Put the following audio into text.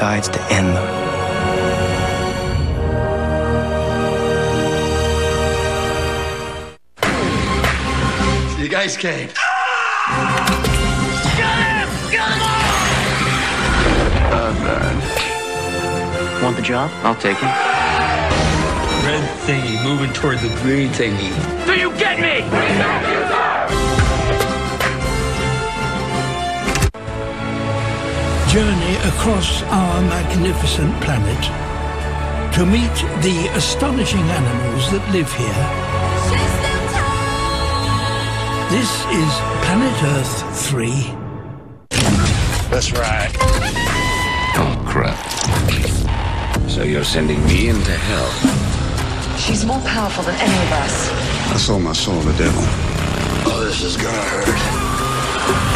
decides to end them. You guys came. Ah! Uh, Want the job? I'll take it. Red thingy moving toward the green thingy. Do you get me? Journey across our magnificent planet to meet the astonishing animals that live here. This is Planet Earth 3. That's right. Oh, crap. So you're sending me into hell? She's more powerful than any of us. I sold my soul to the devil. Oh, this is gonna hurt.